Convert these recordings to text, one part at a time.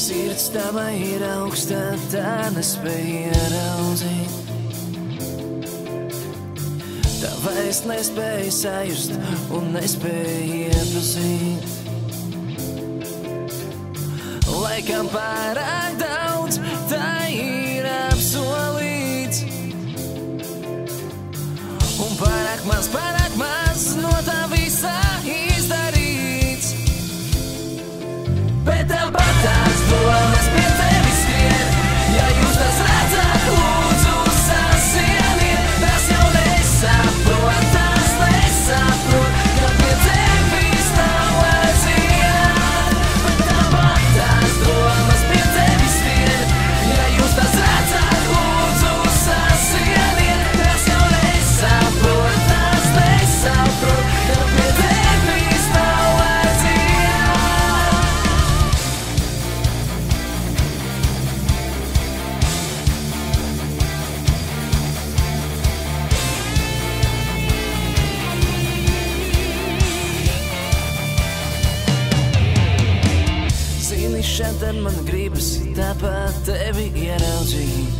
Sirds tava ir augsta, tā nespēja ieraudzīt. Tava es nespēju sajust un nespēju iepazīt. vai campar. Šeit man gribas tāpat tevi ieraudzīt.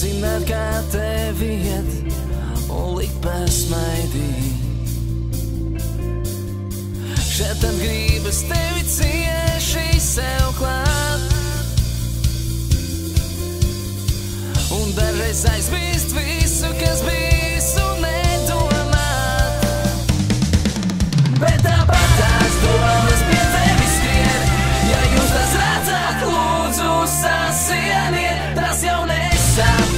Zināt, kā tevi iet un likt pasmaidīt. Šeit man gribas tevi cieši sev klāt. Un dažreiz aizmirst. time.